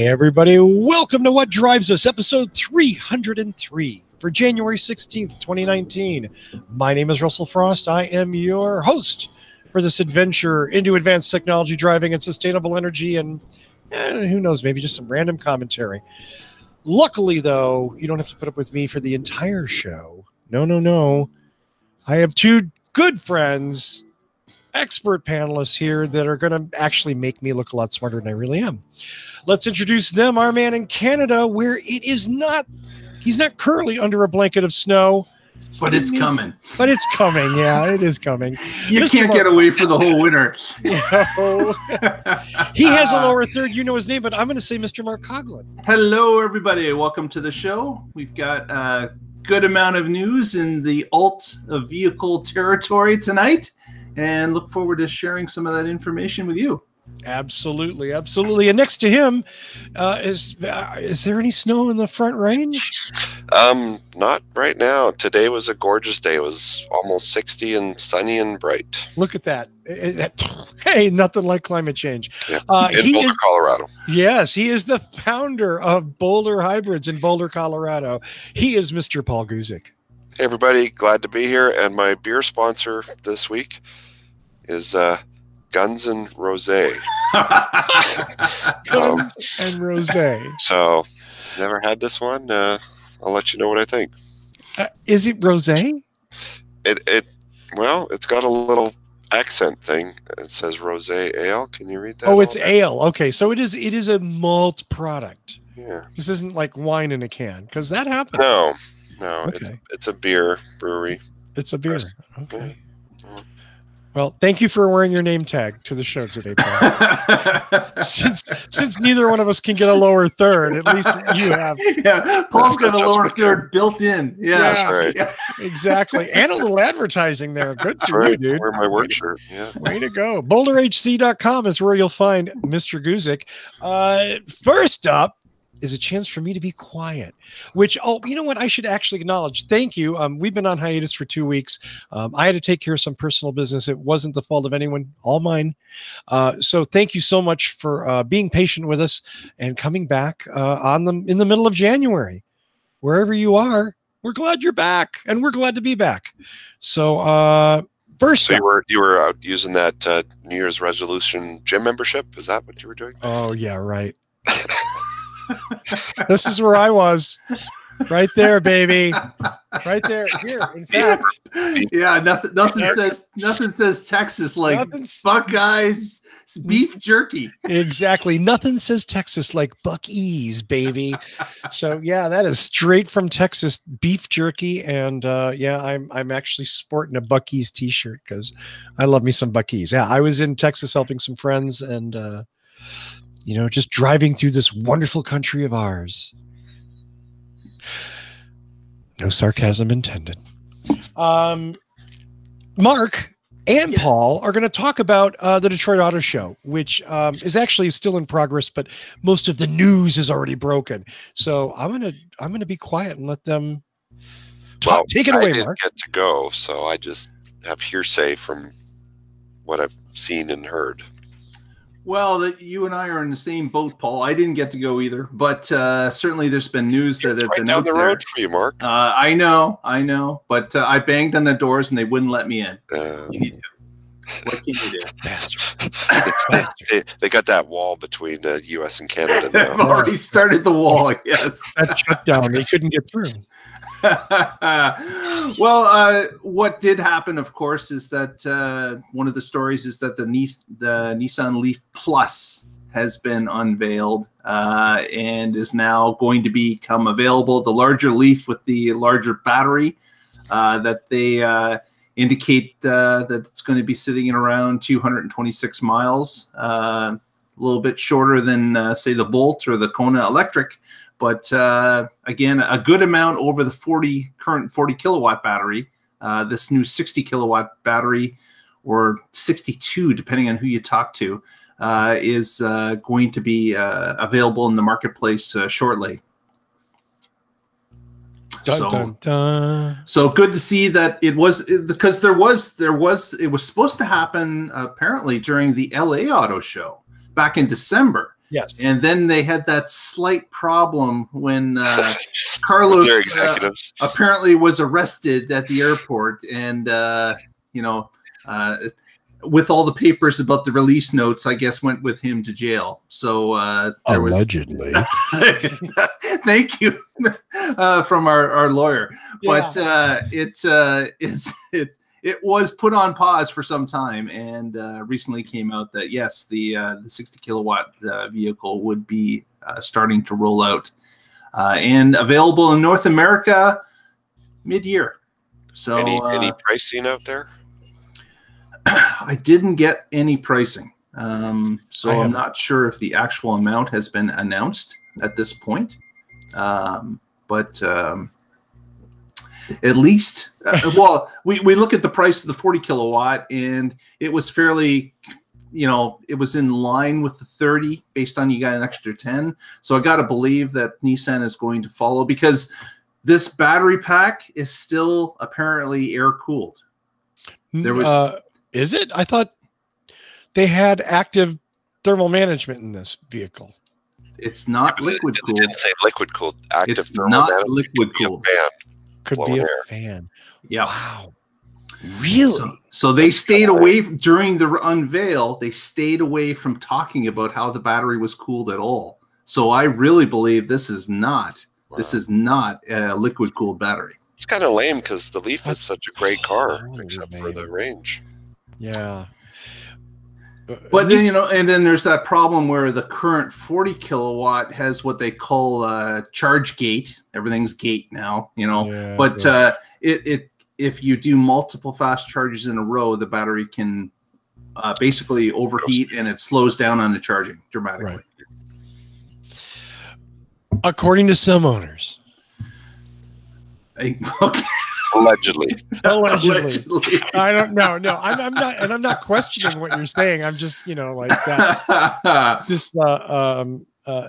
Hey, everybody, welcome to What Drives Us, episode 303 for January 16th, 2019. My name is Russell Frost. I am your host for this adventure into advanced technology, driving, and sustainable energy, and eh, who knows, maybe just some random commentary. Luckily, though, you don't have to put up with me for the entire show. No, no, no. I have two good friends, expert panelists here that are going to actually make me look a lot smarter than I really am. Let's introduce them. Our man in Canada, where it is not, he's not currently under a blanket of snow, But it's coming. but it's coming. Yeah, it is coming. You Mr. can't Mark- get away for the whole winter. No. he has a uh, lower third. You know his name, but I'm going to say Mr. Mark Coughlin. Hello, everybody. Welcome to the show. We've got a good amount of news in the alt vehicle territory tonight, and look forward to sharing some of that information with you. Absolutely, absolutely. And next to him, uh, is uh, is there any snow in the front range? Um, not right now. Today was a gorgeous day. It was almost 60 and sunny and bright Look at that. It- it- hey, nothing like climate change. Yeah. Uh, in he Boulder, is, Colorado. yes, he is the founder of Boulder Hybrids in Boulder, Colorado. He is Mr. Paul Guzik. Hey, everybody, glad to be here. And my beer sponsor this week is uh, Guns and Rosé. Um, Guns and rosé. so, never had this one. Uh, I'll let you know what I think. Uh, is it rosé? It, it, well, it's got a little accent thing. It says Rosé Ale. Can you read that? Oh, it's ale. Okay, so it is. It is a malt product. Yeah. This isn't like wine in a can because that happens. No, no, Okay. it's a beer brewery. It's a beer. Okay. Yeah. Well, thank you for wearing your name tag to the show today, Paul. since since neither one of us can get a lower third, at least you have yeah, Paul's got a lower third built in. Yeah. Yeah. right. Yeah. exactly, and a little advertising there. Good That's for you, right. dude. Wear my work shirt. Yeah. Way to go. BoulderHC.com is where you'll find Mr. Guzik. Uh, first up is a chance for me to be quiet, which, oh, you know what? I should actually acknowledge. Thank you. Um, we've been on hiatus for two weeks. Um, I had to take care of some personal business. It wasn't the fault of anyone, all mine. Uh, so thank you so much for uh, being patient with us and coming back uh, on the in the middle of January. Wherever you are, we're glad you're back and we're glad to be back. So, uh, first So you were you were out using that uh, New Year's resolution gym membership? Is that what you were doing? Oh yeah, right. this is where I was. Right there, baby. Right there. Here. In fact, Yeah, nothing nothing says nothing says Texas like Nothing's- Buc-ee's beef jerky. exactly. Nothing says Texas like Buc-ee's, baby. So yeah, that is straight from Texas beef jerky. And uh yeah, I'm I'm actually sporting a Buc-ee's t-shirt because I love me some Buc-ee's. Yeah, I was in Texas helping some friends and uh you know, just driving through this wonderful country of ours. No sarcasm intended. Um, Mark and Yes. Paul are going to talk about uh, the Detroit Auto Show, which um, is actually still in progress, but most of the news is already broken. So I'm gonna I'm gonna be quiet and let them talk. Well, Take it I away, didn't Mark. get to go, so I just have hearsay from what I've seen and heard. Well, that you and I are in the same boat, Paul. I didn't get to go either, but uh, certainly there's been news that It's have right been down out the there. road for you, Mark. Uh, I know, I know, but uh, I banged on the doors and they wouldn't let me in. Uh, You need to. What can you do? Bastards. they, they got that wall between uh, U.S. and Canada They've already started the wall. Yes. That shut down. They couldn't get through. well, uh, what did happen, of course, is that uh, one of the stories is that the, the Nissan Leaf Plus has been unveiled uh, and is now going to become available. The larger Leaf with the larger battery uh, that they uh, indicate uh, that it's going to be sitting in around 226 miles. A little bit shorter than say the Bolt or the Kona Electric, but uh, again, a good amount over the 40 current 40 kilowatt battery. Uh, this new 60 kilowatt battery, or 62, depending on who you talk to, uh, is uh, going to be uh, available in the marketplace uh, shortly. Dun, so, dun, dun. so good to see that it was because there was there was it was supposed to happen apparently during the LA Auto Show back in December. Yes. And then they had that slight problem when uh, Carlos Their uh, apparently was arrested at the airport, and uh, you know, uh, with all the papers about the release notes, I guess went with him to jail. So uh, there was. Allegedly. Thank you uh, from our, our lawyer, but uh, it uh, it's it it was put on pause for some time, and uh, recently came out that yes, the uh, the 60 kilowatt uh, vehicle would be uh, starting to roll out uh, and available in North America mid year. So any uh, any pricing out there? I didn't get any pricing. Um, so I I'm haven't. not sure if the actual amount has been announced at this point. Um, but um, at least, uh, well, we, we look at the price of the 40 kilowatt and it was fairly, you know, it was in line with the 30 based on you got an extra 10. So I got to believe that Nissan is going to follow because this battery pack is still apparently air cooled. There was- Uh, is it? I thought they had active thermal management in this vehicle. It's not liquid It didn't say liquid cooled. Active It's thermal not management liquid could cooled. fan. Could be a air. fan. Yeah. Wow. Really? So, so they stayed away during the unveil. They stayed away from talking about how the battery was cooled at all. So I really believe this is not this is not a liquid cooled battery. It's kind of lame because the Leaf That's is such a great car, totally except for the range. yeah. But then you know, and then there's that problem where the current 40 kilowatt has what they call a charge gate. Everything's gate now, you know. Yeah, but uh, it it if you do multiple fast charges in a row, the battery can uh, basically overheat and it slows down on the charging dramatically. Right. according to some owners, I- okay. Allegedly. allegedly. Allegedly. I don't know. No, I'm, I'm not, and I'm not questioning what you're saying. I'm just, you know, like that. This, uh, um, uh,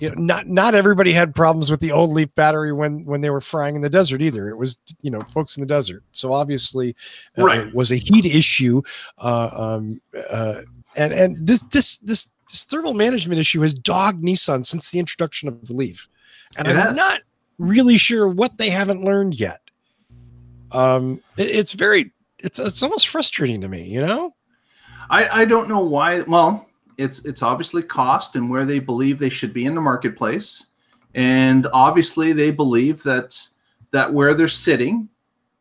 you know, not not everybody had problems with the old Leaf battery when when they were frying in the desert either. It was, you know, folks in the desert. So obviously, uh, Right. it was a heat issue. Uh, um, uh, and and this this this this thermal management issue has dogged Nissan since the introduction of the Leaf, and It I'm has. not really sure what they haven't learned yet. Um, it- it's very it's it's almost frustrating to me, you know. I, I don't know why. Well, it's it's obviously cost and where they believe they should be in the marketplace, and obviously they believe that that where they're sitting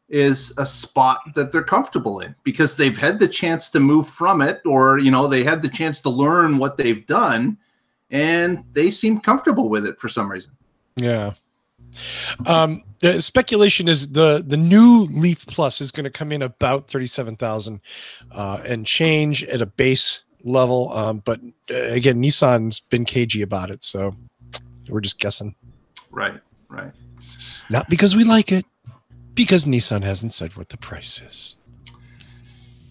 is a spot that they're comfortable in because they've had the chance to move from it, or you know they had the chance to learn what they've done, and they seem comfortable with it for some reason. Yeah. Um, the speculation is the the new Leaf Plus is going to come in about thirty seven thousand uh, and change at a base level. Um, but uh, again, Nissan's been cagey about it, so we're just guessing. Right. Right. Not because we like it, because Nissan hasn't said what the price is.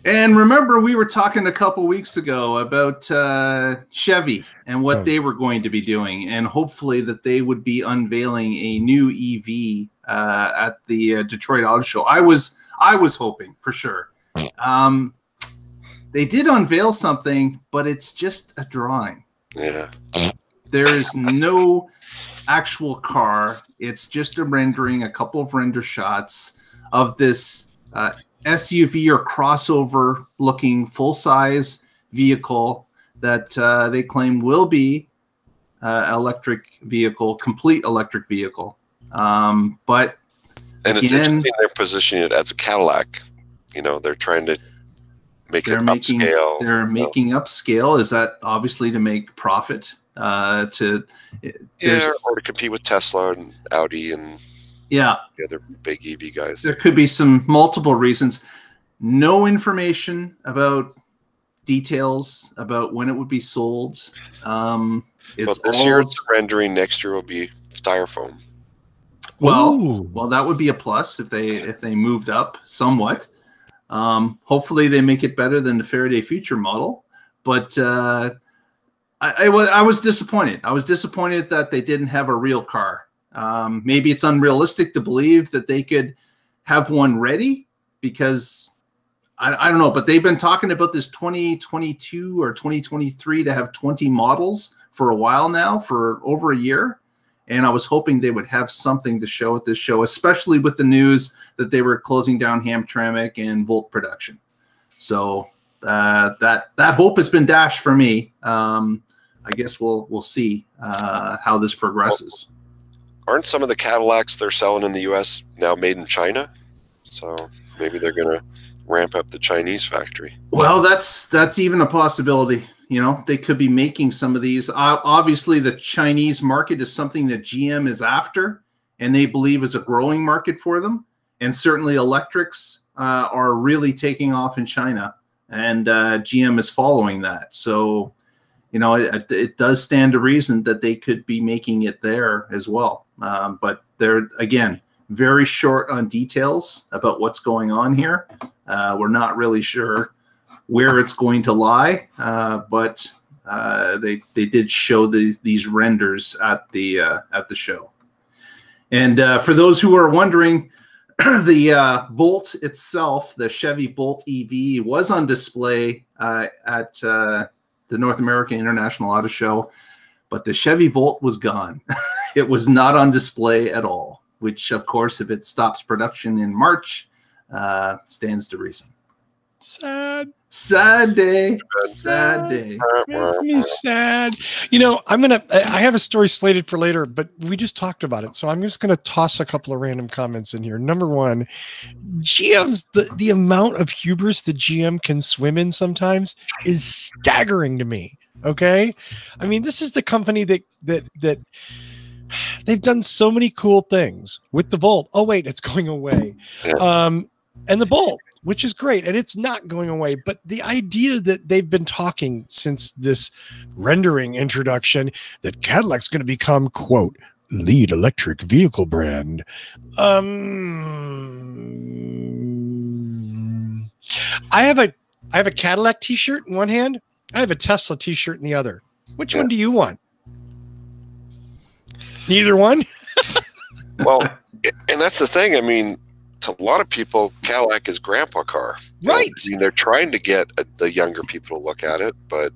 And remember, we were talking a couple weeks ago about uh, Chevy and what Oh. they were going to be doing, and hopefully that they would be unveiling a new EV uh, at the uh, Detroit Auto Show. I was, I was hoping for sure. Um, they did unveil something, but it's just a drawing. Yeah. There is no actual car. It's just a rendering, a couple of render shots of this uh, SUV or crossover looking full size vehicle that uh, they claim will be uh, electric vehicle, complete electric vehicle. Um, but And it's Again- interesting they're positioning it as a Cadillac. You know, they're trying to make it making upscale. they're you know. making upscale. Is that obviously to make profit? Uh, to yeah, or to compete with Tesla and Audi and yeah, the other big EV guys. there could be some multiple reasons. No information about details about when it would be sold. Um, it's But this all- year it's rendering. Next year will be styrofoam. well, Ooh. well, that would be a plus if they if they moved up somewhat. Um, hopefully, they make it better than the Faraday Future model. But uh, I, I, wa- I was disappointed. I was disappointed that they didn't have a real car. Um, maybe it's unrealistic to believe that they could have one ready because I, I don't know. But they've been talking about this 2022 or 2023 to have 20 models for a while now, for over a year and I was hoping they would have something to show at this show, especially with the news that they were closing down Hamtramck and Volt production. So uh, that that hope has been dashed for me. Um, I guess we'll we'll see uh, how this progresses. Aren't some of the Cadillacs they're selling in the U.S. now made in China? So maybe they're going to ramp up the Chinese factory. Well, that's that's even a possibility. You know, they could be making some of these. Uh, obviously, the Chinese market is something that GM is after, and they believe is a growing market for them. And certainly, electrics uh, are really taking off in China, and uh, GM is following that. So, you know, it, it does stand to reason that they could be making it there as well. Um, but they're again very short on details about what's going on here. Uh, we're not really sure where it's going to lie, uh, but uh, they they did show these these renders at the uh, at the show. And uh, for those who are wondering, the uh, Bolt itself, the Chevy Bolt EV, was on display at the North American International Auto Show, but the Chevy Volt was gone. it was not on display at all. Which, of course, if it stops production in March, uh, stands to reason. Sad. Sad day. Sad Sad. day. Makes me sad. You know, I'm gonna. I I have a story slated for later, but we just talked about it, so I'm just gonna toss a couple of random comments in here. Number one, GM's the the amount of hubris the GM can swim in sometimes is staggering to me. Okay, I mean, this is the company that that that they've done so many cool things with the Volt. Oh wait, it's going away. Um, and the Bolt, which is great, and it's not going away. But the idea that they've been talking since this rendering introduction that Cadillac's going to become quote lead electric vehicle brand. Um, I have a I have a Cadillac T-shirt in one hand. I have a Tesla T-shirt in the other. Which one do you want? Neither one. Well, and that's the thing. I mean, to a lot of people, Cadillac is grandpa car. Right. I mean, they're trying to get uh, the younger people to look at it, but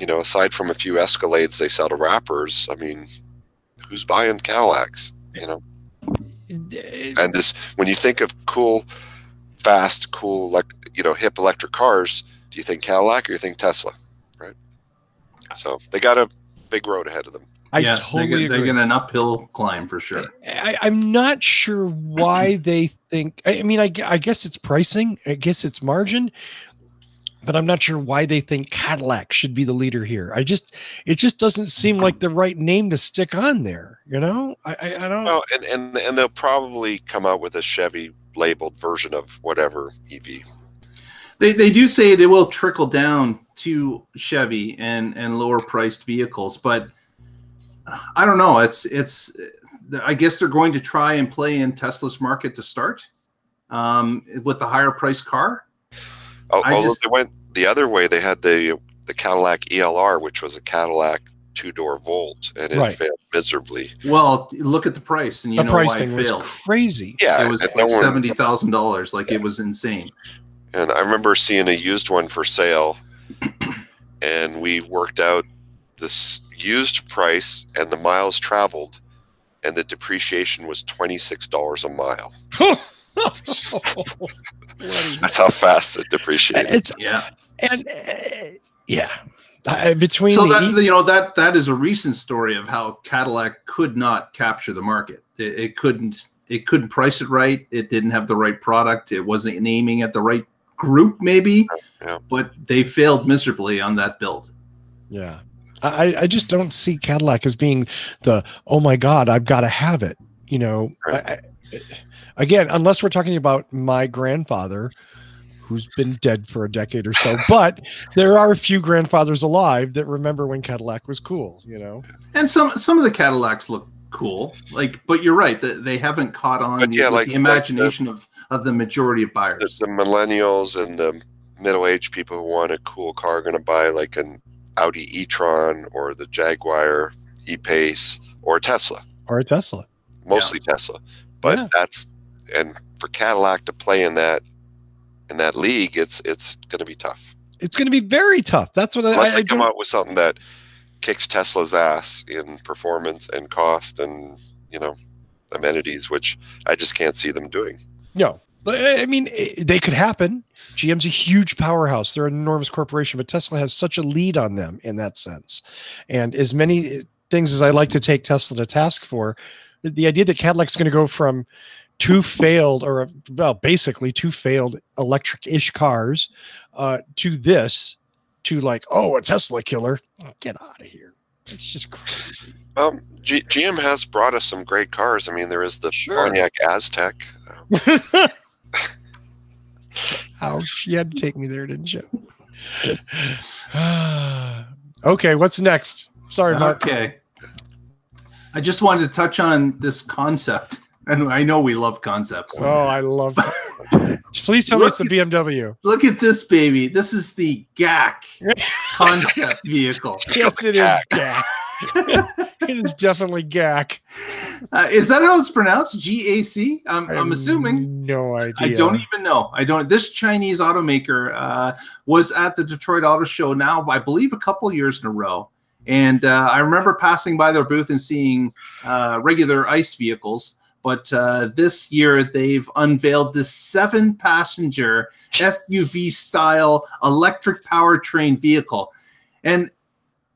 you know, aside from a few Escalades they sell to rappers, I mean, who's buying Cadillacs? You know, and this when you think of cool, fast, cool, like you know, hip electric cars, do you think Cadillac or you think Tesla? Right. So they got a big road ahead of them. I yeah, totally they're, agree. they're going to an uphill climb for sure. I, I'm not sure why they think. I I mean, I, I guess it's pricing. I guess it's margin, but I'm not sure why they think Cadillac should be the leader here. I just, it just doesn't seem like the right name to stick on there. You know, I, I, I don't. Well, and, and and they'll probably come out with a Chevy labeled version of whatever EV. They, they do say it will trickle down to Chevy and, and lower priced vehicles, but I don't know. It's it's. I guess they're going to try and play in Tesla's market to start um, with the higher priced car. Al- Although just- they went the other way, they had the the Cadillac ELR, which was a Cadillac two door Volt, and it Right. failed miserably. Well, look at the price, and you the know price why thing it was failed. crazy. Yeah, it was and no like one- seventy thousand dollars. Like it was insane. And I remember seeing a used one for sale, and we worked out this used price and the miles traveled, and the depreciation was twenty six dollars a mile. That's how fast it depreciated. it's Yeah. and uh, yeah, uh, between so the that E- you know that that is a recent story of how Cadillac could not capture the market. It, it couldn't. It couldn't price it right. It didn't have the right product. It wasn't aiming at the right group, maybe. Yeah. But they failed miserably on that build. Yeah. I, I just don't see Cadillac as being the, oh my God, I've got to have it. You know, Right. I, I, again, unless we're talking about my grandfather who's been dead for a decade or so. But there are a few grandfathers alive that remember when Cadillac was cool, you know. And some some of the Cadillacs look cool, like, but you're right that they haven't caught on But the, yeah, like- the like imagination uh, of of the majority of The, buyers. the millennials and the middle-aged people who want a cool car are going to buy like an Audi e-tron or the Jaguar e-Pace or a Tesla. Or a Tesla. mostly Tesla. But Yeah. that's and for Cadillac to play in that in that league, it's it's going to be tough. It's going to be very tough. That's what Unless I, I come don't. out with something that kicks Tesla's ass in performance and cost and you know amenities, which I just can't see them doing. No, but I I mean, they could happen. GM's a huge powerhouse. They're an enormous corporation, but Tesla has such a lead on them in that sense. And as many things as I like to take Tesla to task for, the idea that Cadillac's going to go from two failed, or well, basically two failed electric-ish cars, uh, to this, to like, oh, a Tesla killer. Get out of here. It's just crazy. Um, G- GM has brought us some great cars. I mean, there is the Sure. Pontiac Aztek. Ouch. You had to take me there, didn't you? okay, what's next? Sorry, Mark. Okay. I just wanted to touch on this concept, and I know we love concepts. Oh, I love Please tell me it's a BMW. Look at this baby. This is the GAC concept vehicle. Yes, it is GAC. It is definitely GAC. Uh, is that how it's pronounced? G A C? I'm, I'm assuming. No idea. I don't even know. I don't. This Chinese automaker uh, was at the Detroit Auto Show now, I believe, a couple years in a row. And uh, I remember passing by their booth and seeing uh, regular ICE vehicles. But uh, this year, they've unveiled this seven passenger SUV style electric powertrain vehicle. And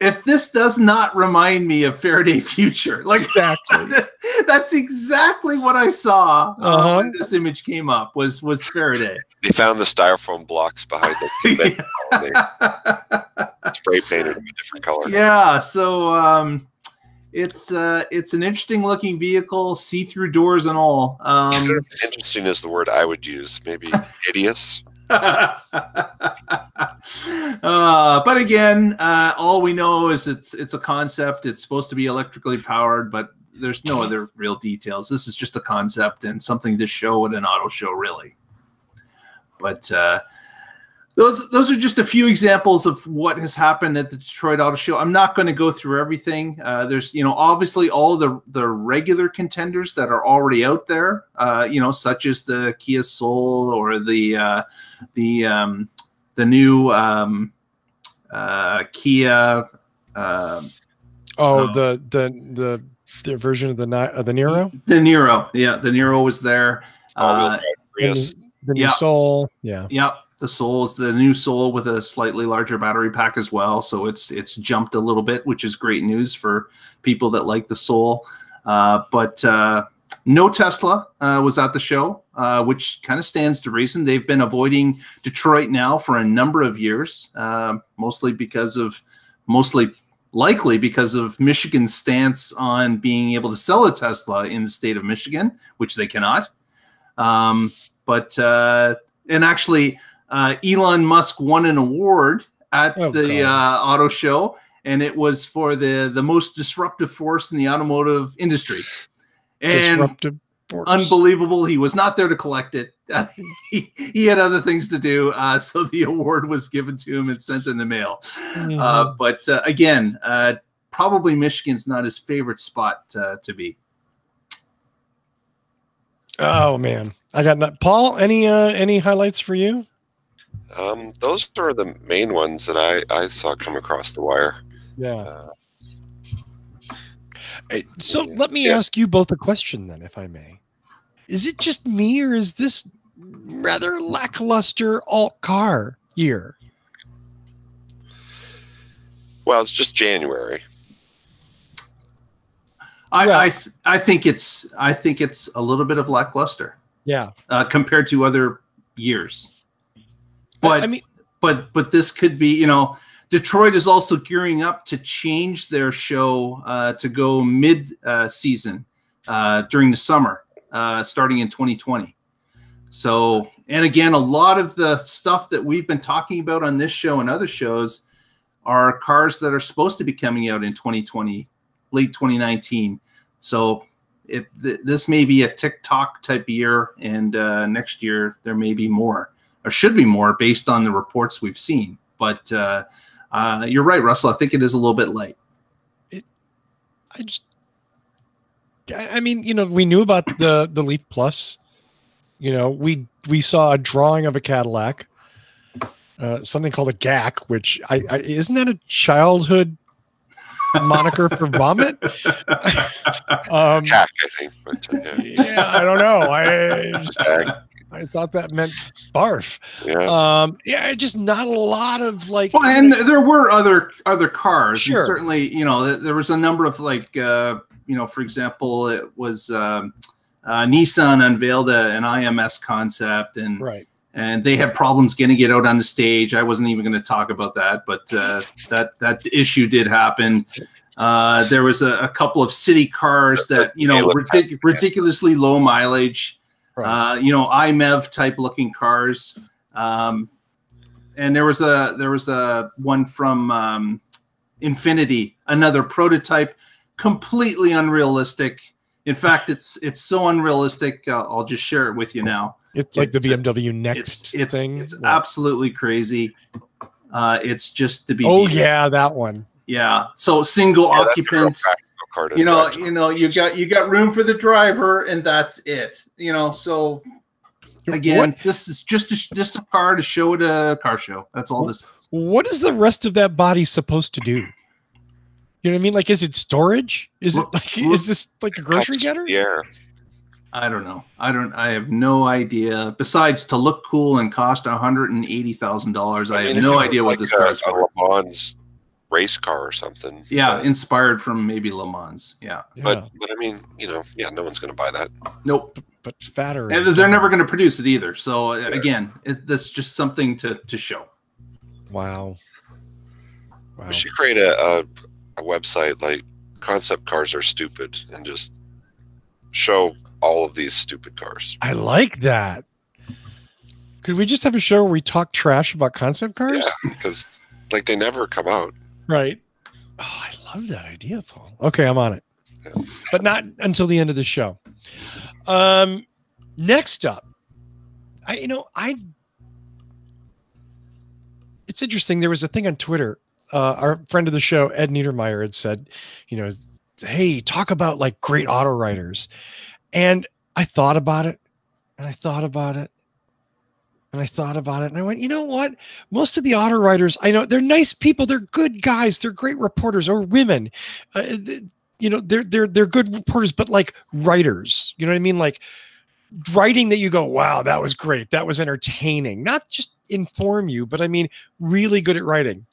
if this does not remind me of Faraday Future, like Exactly. that's exactly what I saw uh, Uh-huh. when this image came up was was Faraday. They found the styrofoam blocks behind the they spray painted them a different color. yeah, so um, it's uh, it's an interesting looking vehicle, see through doors and all. Um, Interesting is the word I would use. Maybe hideous. Uh, but again, uh, all we know is it's it's a concept. It's supposed to be electrically powered, but there's no other real details. This is just a concept and something to show at an auto show, really. But uh, those those are just a few examples of what has happened at the Detroit Auto Show. I'm not going to go through everything. Uh, there's you know obviously all the the regular contenders that are already out there. Uh, you know such as the Kia Soul or the uh, the um, the new um, uh, Kia. Um Oh, Oh. the the the the version of the of the Niro, the Niro, yeah, the Niro was there. All-wheel Uh, drive the, the new Yeah. Soul. Yeah. Yep, the Soul is the new Soul with a slightly larger battery pack as well. So it's it's jumped a little bit, which is great news for people that like the Soul. Uh, but uh, no Tesla uh, was at the show, uh, which kind of stands to reason. They've been avoiding Detroit now for a number of years, uh, mostly because of mostly likely because of Michigan's stance on being able to sell a Tesla in the state of Michigan, which they cannot. Um, but uh, and actually, uh, Elon Musk won an award at Oh, the uh, auto show, and it was for the the most disruptive force in the automotive industry. And Disruptive force. unbelievable, he was not there to collect it. he, he had other things to do, uh, so the award was given to him and sent in the mail. Mhm. Uh, but uh, again, uh, probably Michigan's not his favorite spot uh, to be. oh man, I got not- Paul. Any uh any highlights for you? Um, those are the main ones that I, I saw come across the wire. Yeah. Uh, Hey, So let me Yeah. ask you both a question then, if I may. Is it just me, or is this rather lackluster alt car year? well, it's just January. I, Well- I, th- I think it's I think it's a little bit of lackluster Yeah, uh, compared to other years. But I mean, but but this could be you know Detroit is also gearing up to change their show uh, to go mid uh, season uh, during the summer, uh, starting in 2020. So And again, a lot of the stuff that we've been talking about on this show and other shows are cars that are supposed to be coming out in 2020, late 2019. So it th- this may be a TikTok type year, and uh, next year there may be more, or should be more, based on the reports we've seen. But uh, uh, you're right, Russell. I think it is a little bit late. I just, I I mean, you know, we knew about the the Leaf Plus. You know, we we saw a drawing of a Cadillac, uh, something called a GAC, which I, I isn't that a childhood moniker for vomit? um, Cack, I think. But, yeah. yeah, I don't know. I just, I thought that meant barf. yeah. Um, yeah, just not a lot of like. Well, and there were other other cars. and Sure. certainly, you know, there was a number of like, uh, you know, for example, it was um, uh, Nissan unveiled a, an IMS concept, and right. And they had problems getting it out on the stage. I wasn't even going to talk about that, but uh, that that issue did happen. Uh, there was a, a couple of city cars that you know ridic- ridiculously low mileage uh, you know, i-MiEV type looking cars. Um, and there was a there was a one from um, Infiniti, another prototype, completely unrealistic. In fact, it's it's so unrealistic. Uh, I'll just share it with you now. It's like the It's- BMW next It's it's thing. it's Right. absolutely crazy. Uh, it's just to be. Oh yeah, that one. yeah. So single Yeah, that's a real occupant. practical car to You know, drive. you know, you got you got room for the driver, and that's it. You know, so again What- this is just a, just a car to show at a car show that's all this is what is the rest of that body supposed to do? You know what I mean? Like, is it storage? Is it like look- is this like a grocery getter? the air. I don't know i don't i have no idea besides to look cool and cost $180000 i, mean, have if no idea was what this like car's a, for a Le Mans race car or something. yeah But, inspired from maybe le mans yeah Yeah, but, but I mean, you know, yeah, no one's going to buy that. nope but fatter. and they're never going to produce it either so uh, again it, that's just something to to show Wow. Wow. We should create a, a, a website like concept cars are stupid and just show all of these stupid cars. I like that. Could we just have a show where we talk trash about concept cars? Yeah, because like they never come out. Right. Oh, I love that idea, Paul. Okay, I'm on it. But not until the end of the show. Um next up, I you know, I it's interesting. There was a thing on Twitter. Uh, our friend of the show, Ed Niedermeyer, had said, you know, hey, talk about like great auto writers. And I thought about it and I thought about it and I thought about it and I went, you know what? Most of the auto writers, I know they're nice people, they're good guys, they're great reporters or women. Uh, you know, they're they're they're good reporters, but like writers. You know what I mean? Like writing that you go, wow, that was great, that was entertaining. Not just inform you, but I mean, really good at writing.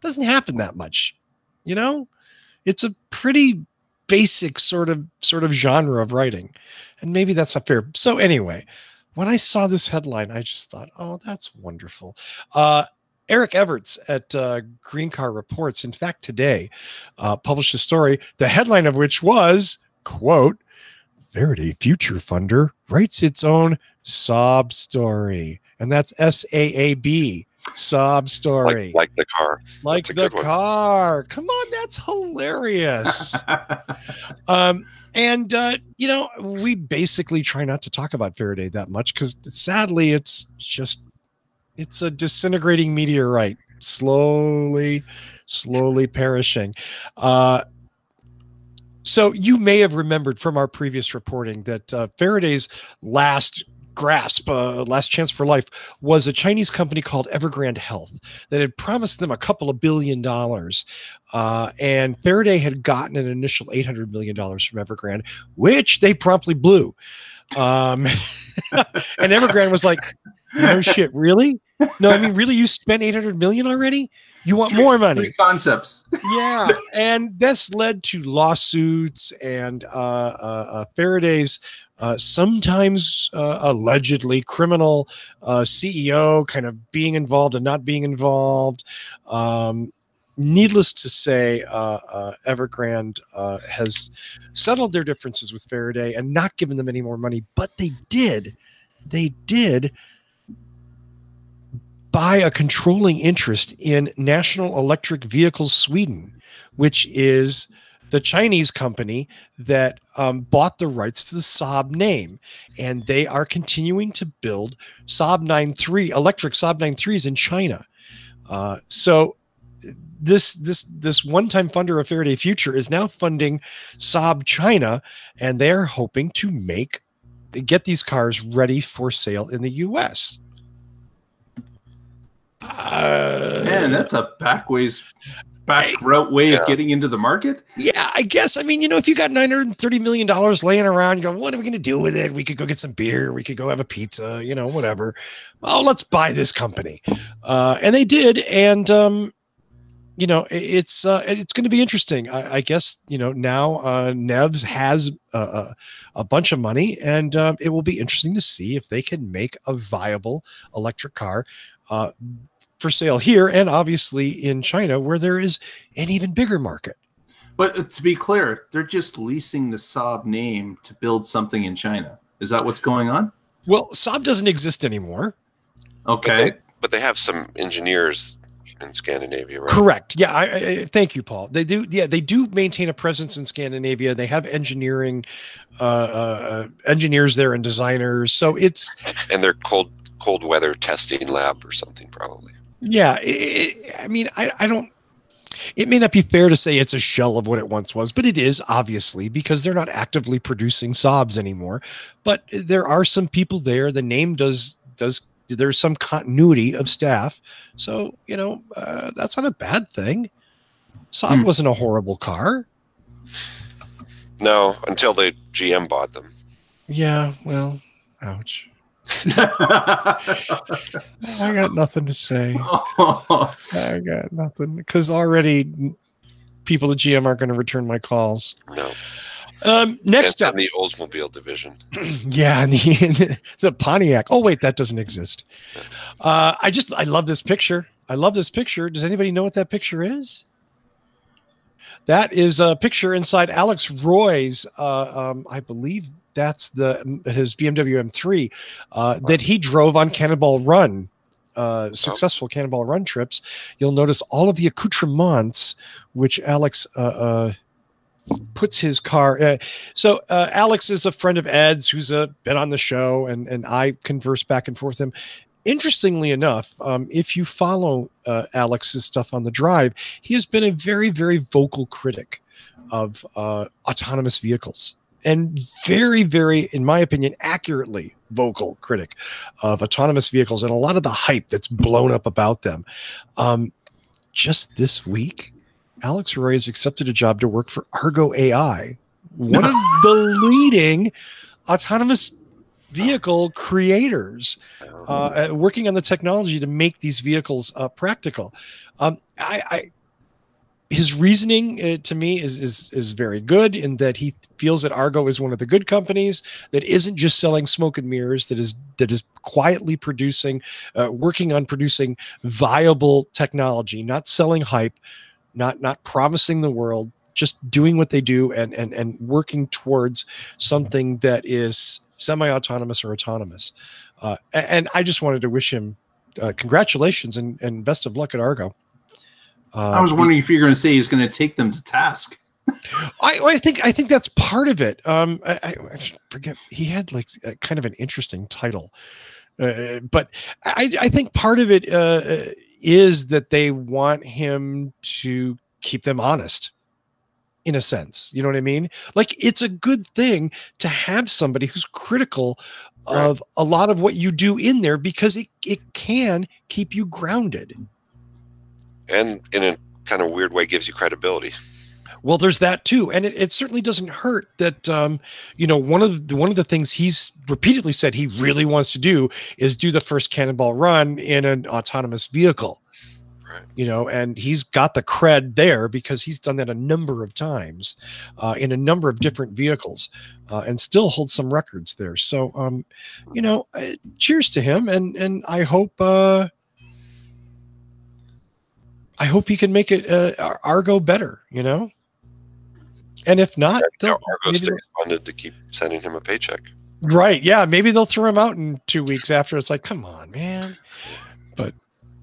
Doesn't happen that much, you know. It's a pretty basic sort of sort of genre of writing, and maybe that's not fair. So anyway, when I saw this headline, I just thought, oh, that's wonderful. Uh, Eric Evarts at uh, Green Car Reports, in fact, today uh, published a story, the headline of which was, quote, Faraday Future Funder writes its own sob story. And that's S A A B, sob story. Like, like the car. Like the car. Come on, that's hilarious. um, and uh, you know, we basically try not to talk about Faraday that much because sadly, it's just it's a disintegrating meteorite, slowly, slowly perishing. Uh, so you may have remembered from our previous reporting that uh, Faraday's last grasp, uh, last chance for life, was a Chinese company called Evergrande Health that had promised them a couple of billion dollars. Uh, and Faraday had gotten an initial $800 million from Evergrande, which they promptly blew. Um, and Evergrande was like, no shit, really? No, I mean, really, you spent 800 million already? You want more money? Concepts yeah and this led to lawsuits and uh, uh, uh, faraday's uh, sometimes uh, allegedly criminal uh, ceo kind of being involved and not being involved. Um, needless to say uh, uh, evergrande uh, has settled their differences with faraday and not given them any more money but they did they did buy a controlling interest in National Electric Vehicles Sweden, which is the Chinese company that um, bought the rights to the Saab name, and they are continuing to build Saab 93 electric Saab 93s in China. Uh, so this this this one-time funder of Faraday Future is now funding Saab China, and they're hoping to make get these cars ready for sale in the U.S. Uh, Man, that's a backways back route way yeah. of getting into the market? Yeah, I guess. I mean, you know, if you got nine hundred thirty million dollars laying around, you go, what are we going to do with it? We could go get some beer. We could go have a pizza. You know, whatever. Oh, let's buy this company, uh, and they did. And um, you know, it's uh, it's going to be interesting. I, I, guess you know now uh, Nevs has a, a, bunch of money, and um, it will be interesting to see if they can make a viable electric car. Uh, for sale here and obviously in China, where there is an even bigger market. But uh, to be clear, they're just leasing the Saab name to build something in China. Is that what's going on? Well, Saab doesn't exist anymore. Okay. But they, but they have some engineers in Scandinavia, right? Correct. Yeah. I, I, thank you, Paul. They do. Yeah, they do maintain a presence in Scandinavia. They have engineering, uh, uh, engineers there and designers. So it's and they're cold cold weather testing lab or something probably. Yeah, it, I mean, I, I don't. It may not be fair to say it's a shell of what it once was, but it is obviously because they're not actively producing Saabs anymore. But there are some people there. The name does does there's some continuity of staff, so you know uh, that's not a bad thing. Saab hmm. wasn't a horrible car. No, until the GM bought them. Yeah, well, ouch. I got nothing to say. I got nothing because already people at GM aren't going to return my calls. No. Um, next and, up, the Oldsmobile division. yeah, and the, the Pontiac. Oh wait, that doesn't exist. Uh, I just I love this picture. I love this picture. Does anybody know what that picture is? That is a picture inside Alex Roy's. Uh, um, I believe that's the his BMW M3 uh, that he drove on Cannonball Run, uh, successful oh. Cannonball Run trips. You'll notice all of the accoutrements which Alex uh, uh puts his car. Uh, so uh, Alex is a friend of Ed's who's uh, been on the show, and and I converse back and forth with him. Interestingly enough, um, if you follow uh, Alex's stuff on the drive, he has been a very very vocal critic of uh, autonomous vehicles and very, very, in my opinion, accurately vocal critic of autonomous vehicles and a lot of the hype that's blown up about them. Um, just this week, Alex Roy has accepted a job to work for Argo AI, one of the leading autonomous vehicle creators uh, working on the technology to make these vehicles uh, practical. Um, I, I, his reasoning uh, to me is is is very good in that he feels that Argo is one of the good companies that isn't just selling smoke and mirrors that is that is quietly producing uh, working on producing viable technology not selling hype not not promising the world just doing what they do and and and working towards something that is semi-autonomous or autonomous uh, and I just wanted to wish him uh, congratulations and, and best of luck at Argo. Uh, I was wondering if you're going to say he's going to take them to task. I, I, think I think that's part of it. Um, I, I forget he had like a, kind of an interesting title, uh, but I, I think part of it uh, is that they want him to keep them honest, in a sense. You know what I mean? Like it's a good thing to have somebody who's critical of a lot of what you do in there because it it can keep you grounded and in a kind of weird way gives you credibility. Well, there's that too, and it, it certainly doesn't hurt that um, you know one of the one of the things he's repeatedly said he really wants to do is do the first cannonball run in an autonomous vehicle. Right. You know, and he's got the cred there because he's done that a number of times uh, in a number of different vehicles, uh, and still holds some records there. So, um, you know, uh, cheers to him, and and I hope uh, I hope he can make it uh, Argo better, you know. And if not, yeah, Argo stays funded to keep sending him a paycheck. Right. Yeah. Maybe they'll throw him out in two weeks after. It's like, come on, man. But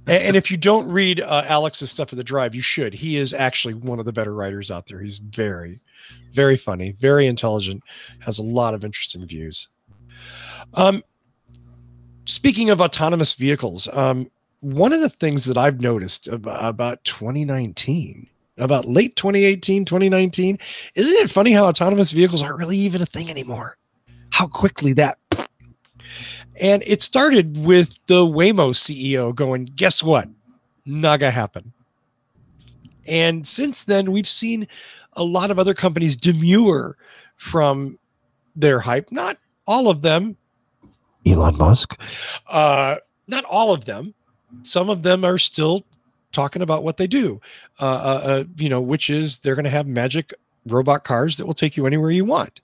and, and if you don't read uh, Alex's stuff at the Drive, you should. He is actually one of the better writers out there. He's very, very funny, very intelligent, has a lot of interesting views. Um, speaking of autonomous vehicles, um, one of the things that I've noticed about, about 2019 about late 2018, 2019. Isn't it funny how autonomous vehicles aren't really even a thing anymore? How quickly that. And it started with the Waymo CEO going, guess what? Not to happen. And since then, we've seen a lot of other companies demur from their hype. Not all of them. Elon Musk. Uh, not all of them. Some of them are still talking about what they do, uh, uh, uh you know, which is they're going to have magic robot cars that will take you anywhere you want.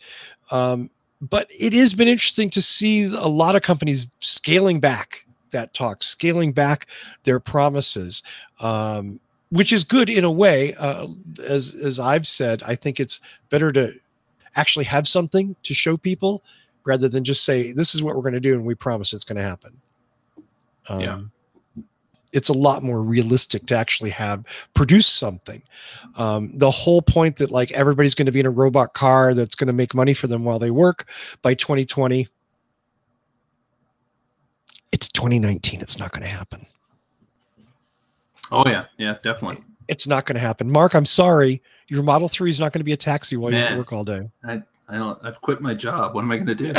Um, but it has been interesting to see a lot of companies scaling back that talk, scaling back their promises, um, which is good in a way. Uh, as as I've said, I think it's better to actually have something to show people rather than just say this is what we're going to do and we promise it's going to happen. Um, yeah it's a lot more realistic to actually have produce something. Um, the whole point that like everybody's going to be in a robot car that's going to make money for them while they work by 2020. It's 2019. It's not going to happen. Oh yeah, yeah, definitely. It's not going to happen. Mark, I'm sorry. Your Model 3 is not going to be a taxi while Man, you work all day. I, I don't, I've quit my job. What am I going to do?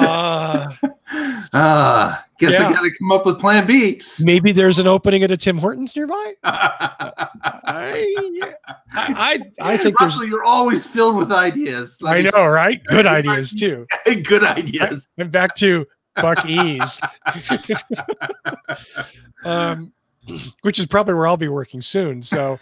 uh, Ah, guess yeah. I got to come up with Plan B. Maybe there's an opening at a Tim Hortons nearby. I. I, I, think Russell, you're always filled with ideas. I know, right? Good ideas too. Good ideas. And back to Buc-ee's, um, which is probably where I'll be working soon. So,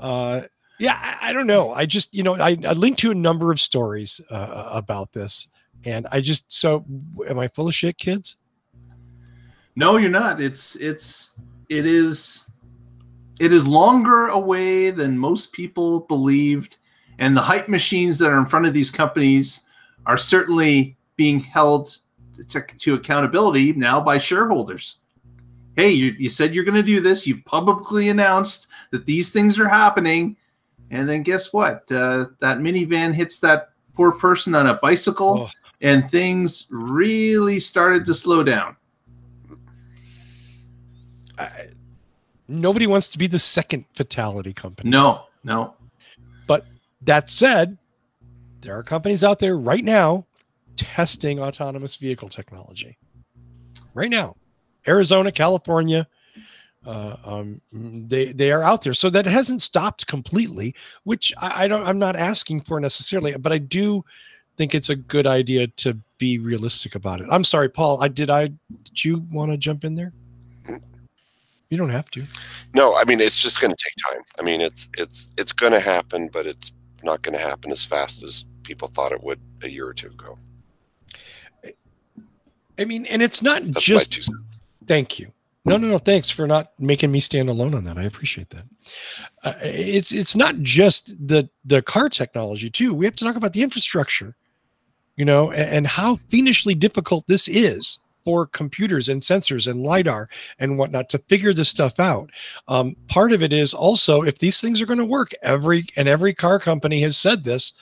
uh, yeah, I, I, don't know. I just, you know, I, I linked to a number of stories uh, about this. And I just so am I full of shit, kids? No, you're not. It's it's it is it is longer away than most people believed, and the hype machines that are in front of these companies are certainly being held to, to accountability now by shareholders. Hey, you, you said you're going to do this. You've publicly announced that these things are happening, and then guess what? Uh, that minivan hits that poor person on a bicycle. Oh and things really started to slow down. I, nobody wants to be the second fatality company. No, no. But that said, there are companies out there right now testing autonomous vehicle technology. Right now, Arizona, California, uh, um, they they are out there. So that hasn't stopped completely. Which I, I don't. I'm not asking for necessarily, but I do think it's a good idea to be realistic about it. I'm sorry, Paul. I did I did you want to jump in there? You don't have to. No, I mean it's just going to take time. I mean it's it's it's going to happen, but it's not going to happen as fast as people thought it would a year or two ago. I mean, and it's not That's just. Thank you. No, no, no. Thanks for not making me stand alone on that. I appreciate that. Uh, it's it's not just the the car technology too. We have to talk about the infrastructure you know, and, and how fiendishly difficult this is for computers and sensors and lidar and whatnot to figure this stuff out. Um, part of it is also if these things are going to work, every and every car company has said this.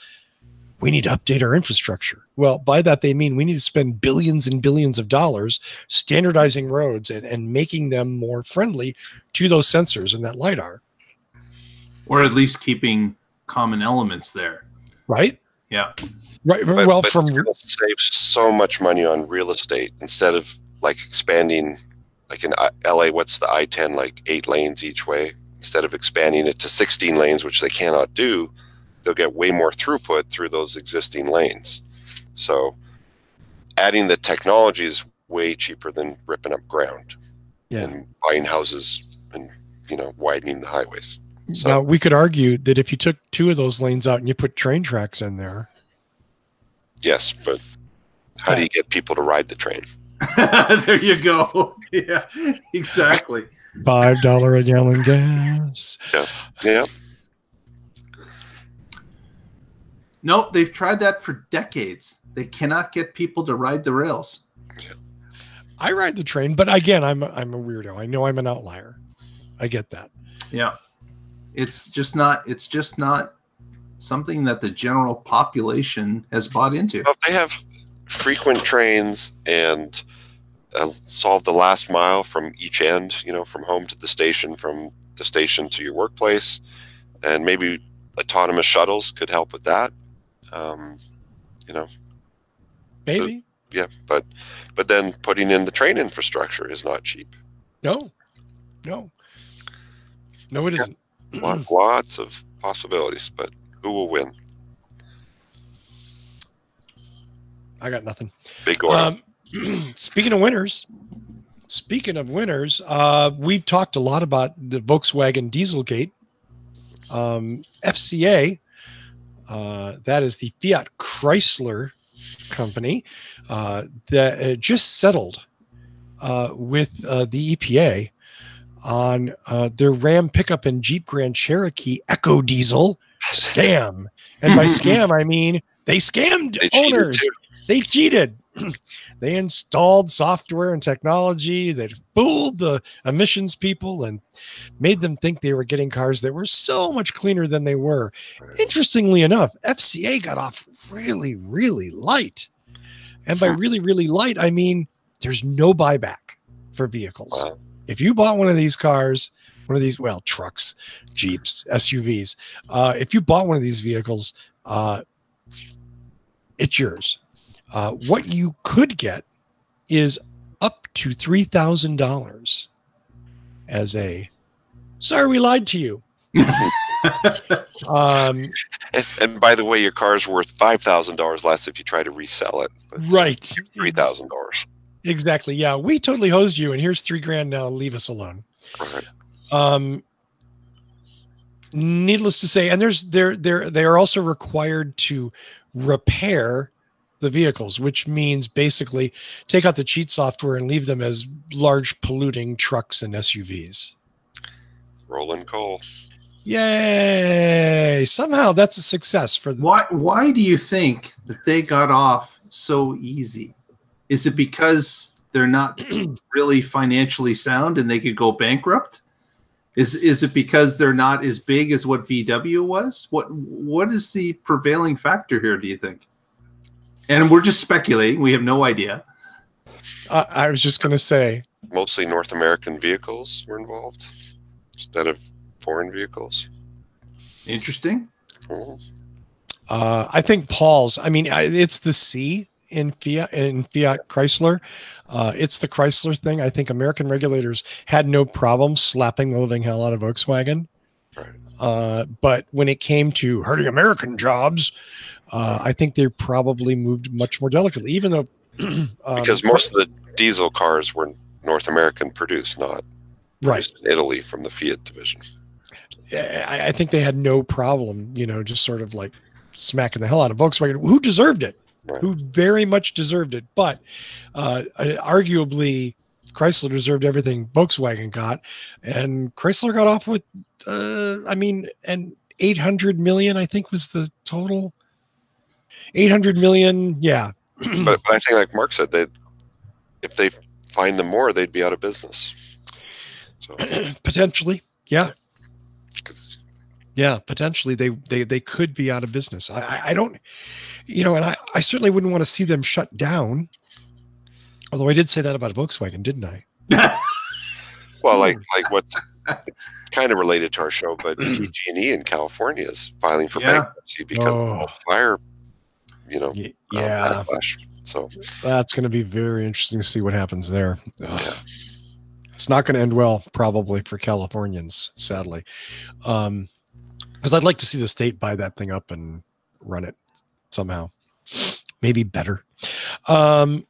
We need to update our infrastructure. Well, by that they mean we need to spend billions and billions of dollars standardizing roads and, and making them more friendly to those sensors and that lidar, or at least keeping common elements there. Right. Yeah. Right. But, well, but from save so much money on real estate instead of like expanding, like in uh, LA, what's the I ten like eight lanes each way? Instead of expanding it to sixteen lanes, which they cannot do, they'll get way more throughput through those existing lanes. So, adding the technology is way cheaper than ripping up ground yeah. and buying houses and you know widening the highways. So, now we could argue that if you took two of those lanes out and you put train tracks in there, Yes, but how do you get people to ride the train? there you go. Yeah, exactly. Five dollar a gallon gas. Yeah. Yeah. Nope, they've tried that for decades. They cannot get people to ride the rails. I ride the train, but again, I'm a, I'm a weirdo. I know I'm an outlier. I get that. Yeah. It's just not it's just not something that the general population has bought into. Well, if they have frequent trains and uh, solve the last mile from each end, you know, from home to the station, from the station to your workplace, and maybe autonomous shuttles could help with that. Um, you know, Maybe. yeah, but but then putting in the train infrastructure is not cheap. No. No. No, it Yeah. isn't. Lots of possibilities, but who will win? I got nothing. Big oil. Um, speaking of winners, speaking of winners, uh, we've talked a lot about the Volkswagen Dieselgate. Um, FCA, uh, that is the Fiat Chrysler company, uh, that uh, just settled uh, with uh, the EPA on uh, their Ram pickup and Jeep Grand Cherokee Eco Diesel scam. And by scam, I mean they scammed They owners too. they cheated. they installed software and technology that fooled the emissions people and made them think they were getting cars that were so much cleaner than they were. Interestingly enough, FCA got off really, really light. And by really, really light, I mean there's no buyback for vehicles. Wow. If you bought one of these cars, one of these, well, trucks, Jeeps, SUVs, uh, if you bought one of these vehicles, uh, it's yours. Uh, what you could get is up to three thousand dollars as a. Sorry, we lied to you. Um, And, and by the way, your car's worth five thousand dollars less if you try to resell it. Right. three thousand dollars. Exactly. Yeah, we totally hosed you, and here's three grand now. Leave us alone. Right. Um, needless to say, and there's they're they're they are also required to repair the vehicles, which means basically take out the cheat software and leave them as large polluting trucks and SUVs. Rolling coal. Yay! Somehow that's a success for the Why why do you think that they got off so easy? Is it because they're not really financially sound and they could go bankrupt? Is is it because they're not as big as what VW was? What what is the prevailing factor here, do you think? And we're just speculating, we have no idea. Uh, I was just going to say, Mostly North American vehicles were involved instead of foreign vehicles. Interesting. Mhm. uh, I think Paul's. I mean, I- it's the C in Fiat in Fiat Chrysler. Uh, it's the Chrysler thing. I think American regulators had no problem slapping the living hell out of Volkswagen. Uh, but when it came to hurting American jobs, uh, I think they probably moved much more delicately. Even though, um, Because most of the diesel cars were North American produced, not right, produced in Italy from the Fiat division. I, I think they had no problem, you know, just sort of like smacking the hell out of Volkswagen, who deserved it, Right. who very much deserved it. But uh, arguably, Chrysler deserved everything Volkswagen got, and Chrysler got off with, uh, I mean, and 800 million, I think was the total. 800 million, yeah. but, but I think, like Mark said, that if they find them more, they'd be out of business. So potentially, yeah. 'Cause Yeah, potentially they they they could be out of business. I I, I don't, you know, and I I certainly wouldn't want to see them shut down. Although I did say that about Volkswagen, didn't I? Well, like hmm. like what's it's kind of related to our show, but hmm. PG&E in California is filing for Yeah. bankruptcy because Oh. of fire, you know, Y- uh, Yeah, backlash. So that's going to be very interesting to see what happens there. Yeah. It's not going to end well, probably for Californians, sadly, um, because I'd like to see the state buy that thing up and run it somehow, maybe better. Um,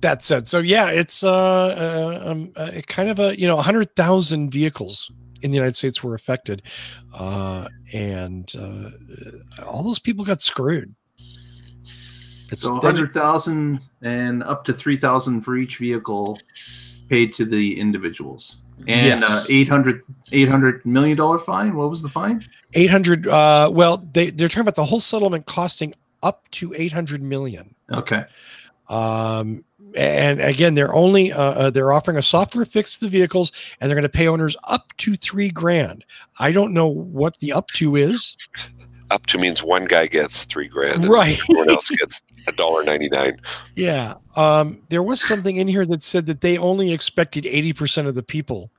that said, so yeah, it's uh, uh, um, uh kind of a you know, hundred thousand vehicles in the United States were affected, uh, and uh, all those people got screwed. It's So they- 100,000 and up to 3,000 for each vehicle paid to the individuals. And uh, Yes. 800 800 million dollar fine. What was the fine? 800 uh well they they're talking about the whole settlement costing up to 800 million Okay. um and again they're only uh, uh they're offering a software fix to the vehicles and they're going to pay owners up to three grand i don't know what the up to is Up to means one guy gets three grand, and right everyone else gets a dollar ninety nine. yeah um there was something in here that said that they only expected 80% of the people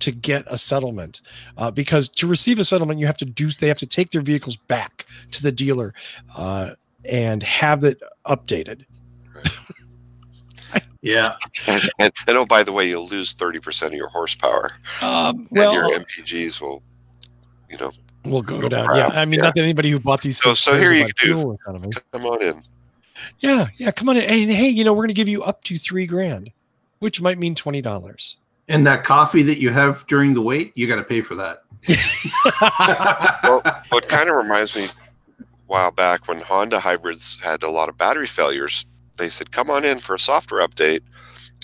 to get a settlement uh, because to receive a settlement you have to do they have to take their vehicles back to the dealer uh, and have it updated Yeah. And, and, and oh, by the way, you'll lose thirty percent of your horsepower, um, and well your MPGs will, you know, We'll go Go down. crap, Yeah, I mean, yeah. not that anybody who bought these. So- so here you about do. economy. come on in. Yeah, yeah, come on in. Hey, hey, you know, we're going to give you up to three grand, which might mean twenty dollars. And that coffee that you have during the wait, you got to pay for that. Well, what kind of reminds me, a while back when Honda hybrids had a lot of battery failures, they said, "Come on in for a software update,"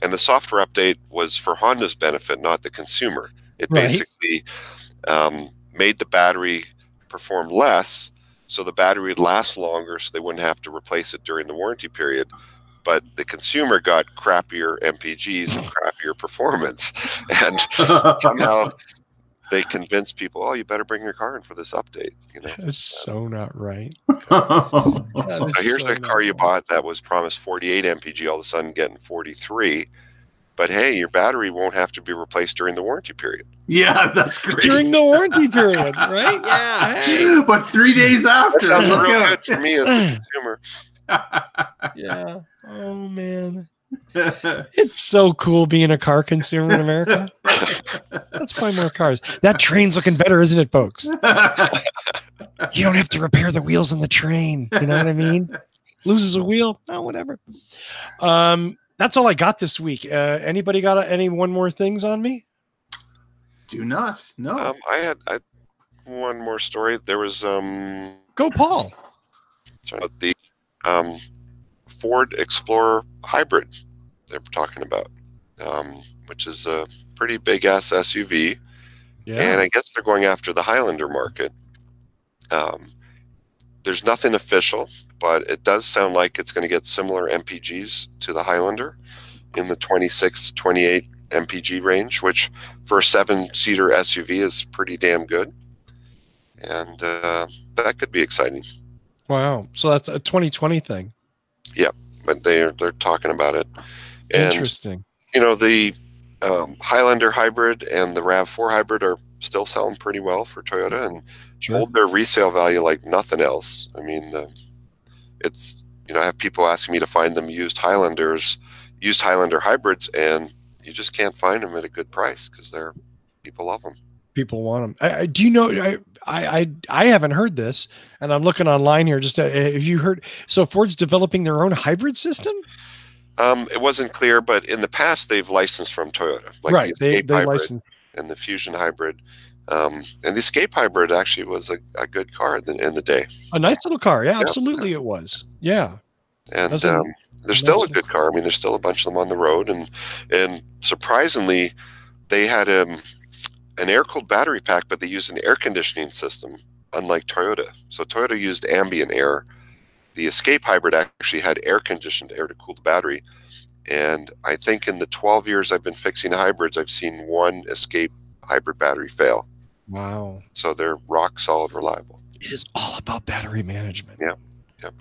and the software update was for Honda's benefit, not the consumer. It Right. basically um, made the battery perform less, so the battery would last longer, so they wouldn't have to replace it during the warranty period. But the consumer got crappier MPGs and crappier performance, and somehow they convinced people, "Oh, you better bring your car in for this update." You know. That is so not right. That is So here's so a car you right. bought that was promised 48 mpg, all of a sudden getting 43. But hey, your battery won't have to be replaced during the warranty period. Yeah, that's great. during the warranty period, right? Yeah. Hey. But three days That after, sounds look real out. good for me as the consumer. Yeah. Oh man, it's so cool being a car consumer in America. Let's buy more cars. That train's looking better, isn't it, folks? You don't have to repair the wheels on the train. You know what I mean? Loses a wheel, oh, whatever. Um, that's all I got this week. Uh, anybody got any one more things on me? Do not. No. Um, I had I, one more story. There was um, Go, Paul. sorry, the um, Ford Explorer hybrid they're talking about, um, which is a pretty big ass SUV. and I guess they're going after the Highlander market. Um, there's nothing official, but it does sound like it's going to get similar MPGs to the Highlander in the 26 to 28 MPG range, which for a seven-seater SUV is pretty damn good, and uh, that could be exciting. Wow. So that's a 2020 thing. Yep, but they're they're talking about it, and Interesting. you know the um, Highlander hybrid and the Rav4 hybrid are still selling pretty well for Toyota, and hold their resale value like nothing else. I mean, uh, it's you know I have people asking me to find them used Highlanders, used Highlander hybrids, and you just can't find them at a good price because they're people love them. People want them. I, I, do you know? I, I I haven't heard this, and I'm looking online here. Just to, have you heard? So Ford's developing their own hybrid system, Um, it wasn't clear, but in the past they've licensed from Toyota, like right? the They Escape they hybrid license. and the Fusion hybrid. Um, and the Escape hybrid actually was a, a good car in the, in the day, A nice little car. Yeah, Yeah. absolutely, it was. Yeah. and um, they're still a good car. I mean, there's still a bunch of them on the road, and and surprisingly, they had um, an air cooled battery pack, but they used an air conditioning system, unlike Toyota. So Toyota used ambient air. The Escape hybrid actually had air conditioned air to cool the battery. And I think in the 12 years I've been fixing hybrids, I've seen one Escape hybrid battery fail. Wow. So they're rock solid reliable. It is all about battery management. Yep, yep.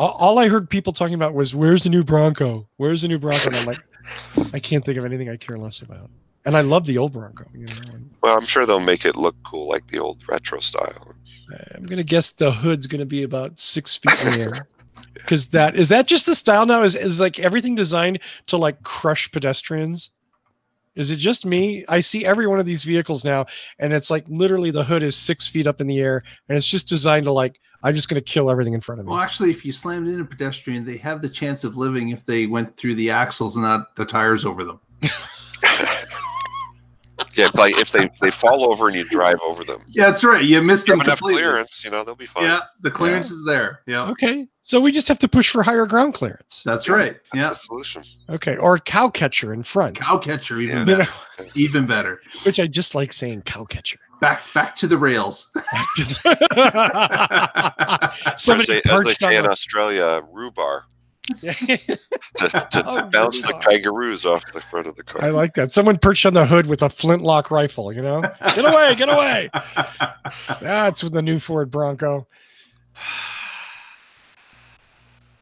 All, all I heard people talking about was, "Where's the new Bronco? Where's the new Bronco?" And I'm like, I can't think of anything I care less about. And I love the old Bronco. You know, Well, I'm sure they'll make it look cool like the old retro style. I'm gonna guess the hood's gonna be about six feet in the air. Because that is that just the style now? Is is like everything designed to like crush pedestrians? Is it just me? I see every one of these vehicles now, and it's like literally the hood is six feet up in the air, and it's just designed to like I'm just gonna kill everything in front of me. Well, actually, if you slammed in a pedestrian, they have the chance of living if they went through the axles and not the tires over them. Yeah, like if they they fall over and you drive over them, Yeah, that's right. You missed you them enough completely. clearance, you know, they'll be fine. Yeah, the clearance is there. Yeah, Okay. So we just have to push for higher ground clearance. that's right. That's Yeah, the solution. Okay. Or cow catcher in front. cow catcher even Yeah. Better. Even better. which I just like saying cow catcher. Back back to the rails. Or as Somebody they, as they perched say in on Australia, roo bar the- to, to Oh, bounce the kangaroos off the front of the car. I like that. Someone perched on the hood with a flintlock rifle, you know? Get away, get away. That's with the new Ford Bronco.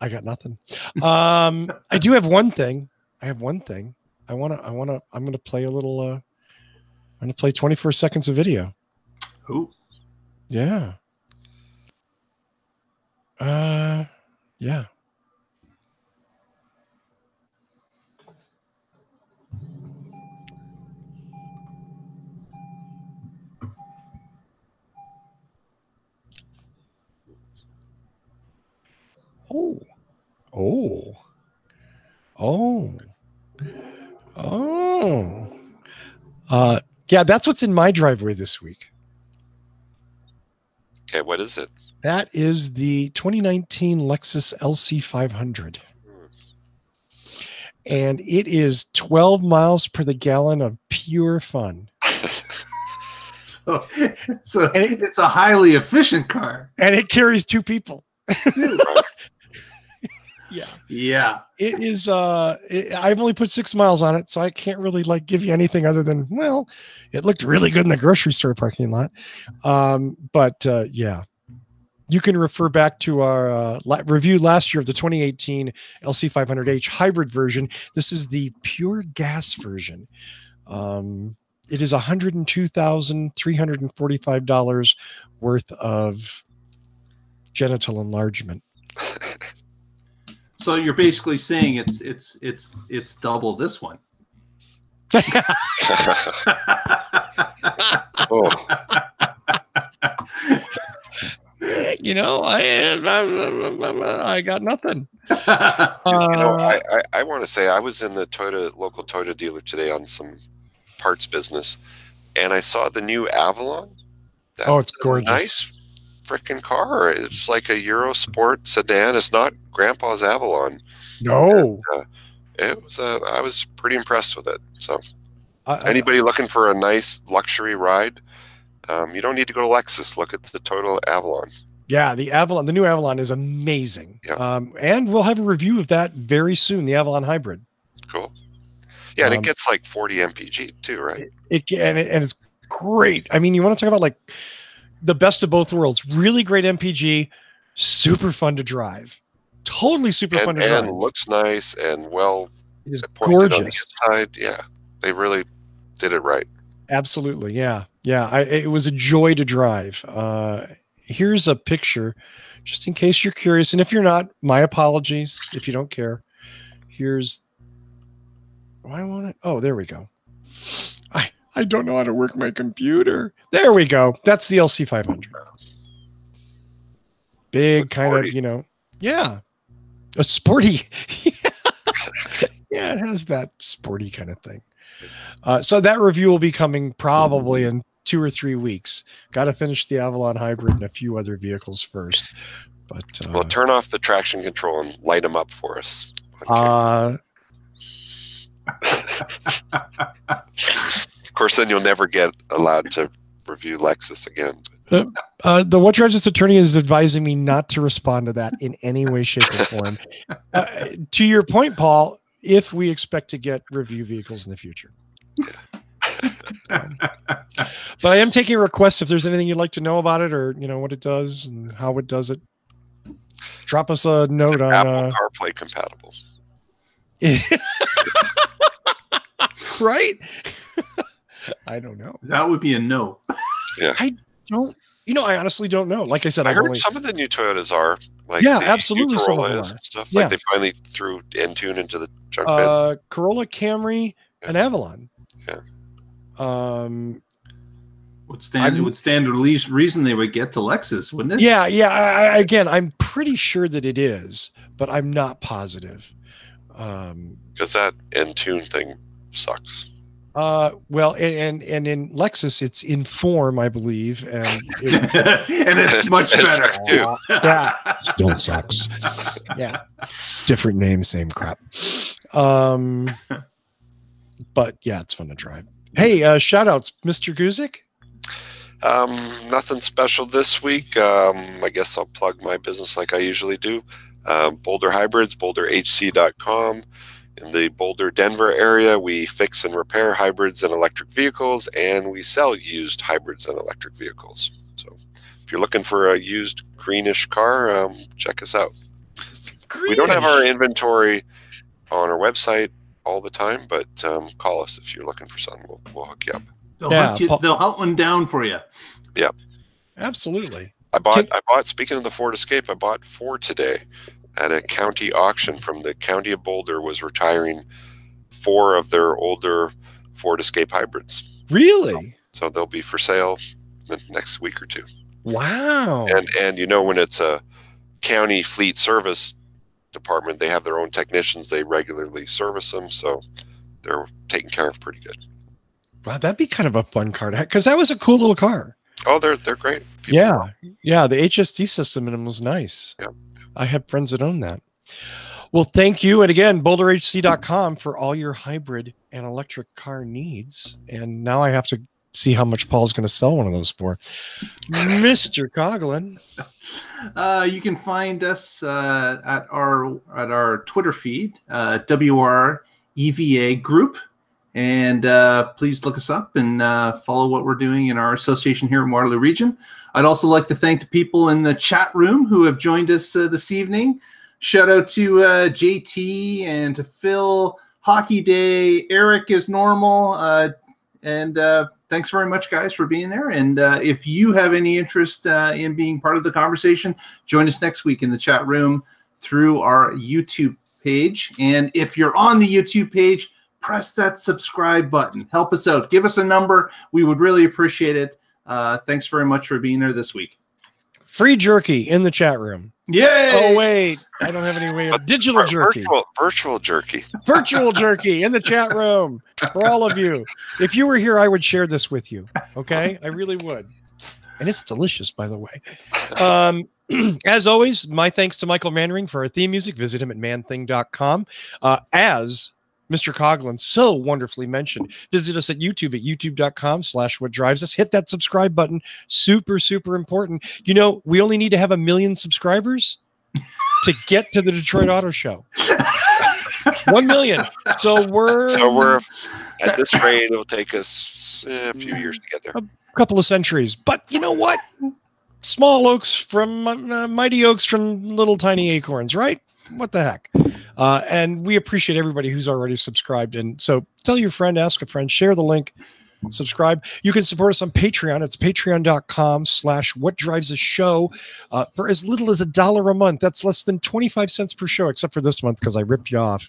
I got nothing. Um, I do have one thing. I have one thing. I want to, I want to, I'm going to play a little, uh, I'm going to play 24 seconds of video. Who? Yeah. Uh, yeah. Oh. Oh. Oh. Oh. Uh, yeah, that's what's in my driveway this week. Okay, what is it? That is the 2019 Lexus LC500. And it is 12 miles per the gallon of pure fun. so so it's a highly efficient car. And it carries two people. Yeah. Yeah. It is uh it, I've only put 6 miles on it, so I can't really like give you anything other than well, it looked really good in the grocery store parking lot. Um but uh yeah. You can refer back to our uh, la- review last year of the 2018 LC500H hybrid version. This is the pure gas version. Um, it is $102,345 worth of genital enlargement. So you're basically saying it's it's it's it's double this one. oh, you know, I, I got nothing. you know, Uh, I, I, I want to say I was in the Toyota local Toyota dealer today on some parts business, and I saw the new Avalon. Oh, it's gorgeous. Nice freaking car. It's like a Eurosport sedan. It's not Grandpa's Avalon. no. It was. Uh, I was pretty impressed with it. So I- anybody looking for a nice luxury ride, um, you don't need to go to Lexus. Look at the Toyota Avalon. Yeah, the Avalon, the new Avalon is amazing. Yeah. Um, and we'll have a review of that very soon, the Avalon Hybrid. Cool. Yeah, and Um, it gets like 40 mpg too, right? It and, it and it's great. I mean, you want to talk about like the best of both worlds. Really great MPG, super fun to drive. Totally super fun And, to and drive. looks nice and well it is the gorgeous. inside. Yeah, they really did it right. Absolutely. Yeah. Yeah. I, it was a joy to drive. Uh, here's a picture just in case you're curious. And if you're not, my apologies if you don't care. Here's why won't it? Oh, there we go. I, don't know how to work my computer. There we go. That's the LC500. Big Looks kind of, you know, yeah, a sporty. yeah, it has that sporty kind of thing. Uh, so that review will be coming probably in two or three weeks. Got to finish the Avalon Hybrid and a few other vehicles first. But uh, Well, turn off the traction control and light them up for us. Okay. uh, course, then you'll never get allowed to review Lexus again. uh, the What Us attorney is advising me not to respond to that in any way, shape, or form. Uh, to your point, Paul, if we expect to get review vehicles in the future. Um, but I am taking requests if there's anything you'd like to know about it or you know what it does and how it does it. Drop us a note on Apple uh, CarPlay compatible. right? I don't know. That would be a no. Yeah. I don't you know? I honestly don't know. Like I said, I I've heard only, some of the new Toyotas are like Yeah, absolutely some of them are. stuff. Yeah. Like they finally threw Entune into the junk bin. uh, Corolla, Camry, and Avalon. Yeah. Um. Would stand it I'm- would stand to least reason they would get to Lexus, wouldn't it? Yeah, yeah. I, I, again, I'm pretty sure that it is, but I'm not positive. Um. because that Entune thing sucks. Uh, well, and, and and in Lexus, it's Enform, I believe, and it, and it's much It better. sucks too. yeah, still sucks. Yeah, different name, same crap. Um, but yeah, it's fun to drive. Hey, uh, shout outs, Mr. Guzik. Um, nothing special this week. Um, I guess I'll plug my business like I usually do. Um, Boulder Hybrids, boulderhc.com. In the Boulder, Denver area, we fix and repair hybrids and electric vehicles, and we sell used hybrids and electric vehicles. So if you're looking for a used greenish car, um, check us out. We don't have our inventory on our website all the time, but um, call us if you're looking for something. We'll, we'll hook you up. They'll, Yeah, hunt you, Paul- they'll hunt one down for you. Yeah. Absolutely. I bought. Can- I bought. Speaking of the Ford Escape, I bought four today at a county auction from the county of Boulder. Was retiring four of their older Ford Escape hybrids, Really? so they'll be for sale the next week or two. Wow. And and you know when it's a county fleet service department, they have their own technicians. They regularly service them, so they're taken care of pretty good. Wow, that'd be kind of a fun car to have because that was a cool little car. Oh, they're they're great. People yeah, yeah. The HSD system in them was nice. Yeah. I have friends that own that. Well, thank you, and again, BoulderHC.com for all your hybrid and electric car needs. And now I have to see how much Paul's going to sell one of those for, Mister Coughlin. Uh, you can find us uh, at our at our Twitter feed, uh, WR EVA Group, and uh, please look us up and uh, follow what we're doing in our association here in Waterloo Region. I'd also like to thank the people in the chat room who have joined us uh, this evening. Shout out to uh, JT and to Phil, Hockey Day, Eric is normal, uh, and uh, thanks very much, guys, for being there. And if you have any interest in being part of the conversation, join us next week in the chat room through our YouTube page. And if you're on the YouTube page, press that subscribe button. Help us out. Give us a number. We would really appreciate it. Uh, thanks very much for being here this week. Free jerky in the chat room. Yay! Oh wait, I don't have any way of digital jerky. Virtual, virtual jerky. virtual jerky in the chat room for all of you. If you were here, I would share this with you. Okay, I really would. And it's delicious, by the way. Um, as always, my thanks to Michael Mannering for our theme music. Visit him at manthing.com. Uh, as Mr. Coughlin so wonderfully mentioned, visit us at YouTube at youtube.com slash what drives us. Hit that subscribe button. Super, super important. You know, we only need to have a million subscribers to get to the Detroit Auto Show. One million. So we're So we're at this rate. It'll take us a few years to get there. a couple of centuries. But you know what? Small oaks from uh, mighty oaks from little tiny acorns, right? What the heck? Uh, and we appreciate everybody who's already subscribed. And so tell your friend, ask a friend, share the link, subscribe. You can support us on Patreon. It's patreon.com slash what drives a show uh, for as little as a dollar a month. That's less than 25 cents per show, except for this month because I ripped you off.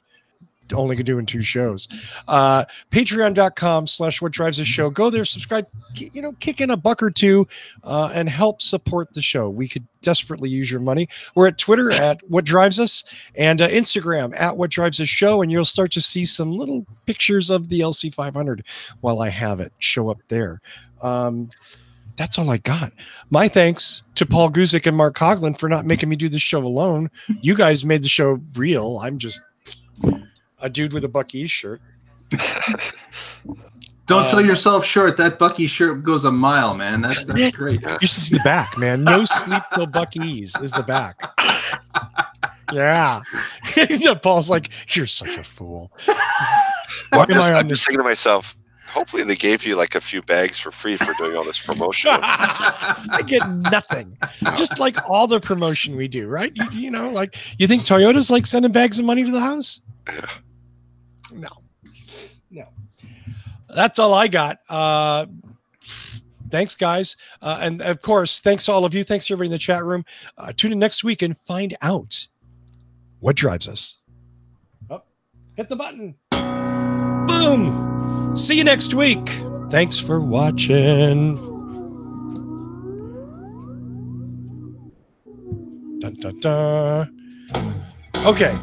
Only doing two shows. Uh, patreon.com slash what drives a show. Go there, subscribe, you know, kick in a buck or two uh, and help support the show. We could desperately use your money. We're at Twitter at what drives us and uh, Instagram at what drives us show. And you'll start to see some little pictures of the LC 500 while I have it show up there. Um, that's all I got. My thanks to Paul Guzik and Mark Coughlin for not making me do this show alone. You guys made the show real. I'm just a dude with a Buc-ee's shirt. Don't sell um, yourself short. That Bucky shirt goes a mile, man. That's that's great. You should see the back, man. No sleep till Buc-ee's is the back. Yeah. Yeah, Paul's like, you're such a fool. Well, I'm just, I on I'm just thinking to myself, hopefully they gave you like a few bags for free for doing all this promotion. I get nothing. Just like all the promotion we do, right? You, you know, like you think Toyota's like sending bags of money to the house? Yeah. No. No. That's all I got. Uh thanks, guys. Uh, and of course, thanks to all of you. Thanks to everybody in the chat room. Uh, tune in next week and find out what drives us. Oh, hit the button. Boom. See you next week. Thanks for watching. Dun, dun, dun. Okay.